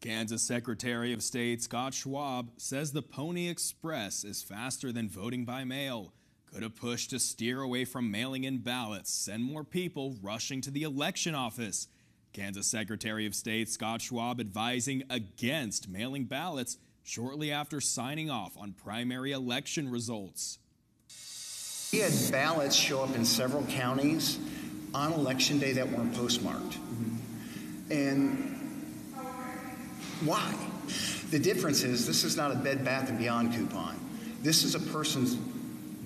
Kansas Secretary of State Scott Schwab says the Pony Express is faster than voting by mail. Could a push to steer away from mailing in ballots send more people rushing to the election office? Kansas Secretary of State Scott Schwab advising against mailing ballots shortly after signing off on primary election results. We had ballots show up in several counties on election day that weren't postmarked. And why? The difference is this is not a Bed Bath and Beyond coupon. This is a person's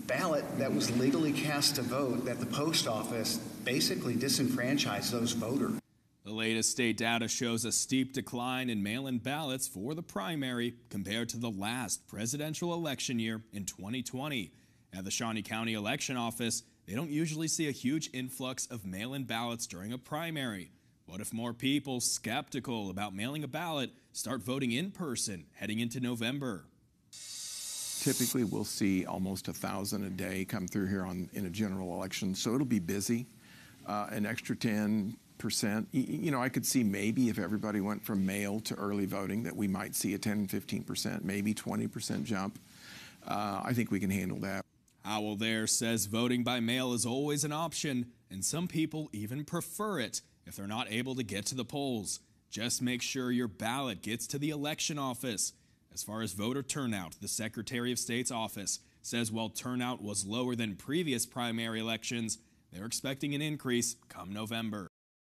ballot that was legally cast to vote that the post office basically disenfranchised those voters. The latest state data shows a steep decline in mail in ballots for the primary compared to the last presidential election year in 2020. At the Shawnee County Election Office, they don't usually see a huge influx of mail in ballots during a primary. What if more people skeptical about mailing a ballot start voting in person heading into November? Typically, we'll see almost a thousand a day come through here on in a general election, so it'll be busy. Uh, an extra 10 percent. You know, I could see maybe if everybody went from mail to early voting that we might see a 10, 15 percent, maybe 20 percent jump. Uh, I think we can handle that. Howell there says voting by mail is always an option, and some people even prefer it if they're not able to get to the polls. Just make sure your ballot gets to the election office. As far as voter turnout, the Secretary of State's office says while turnout was lower than previous primary elections, they're expecting an increase come November.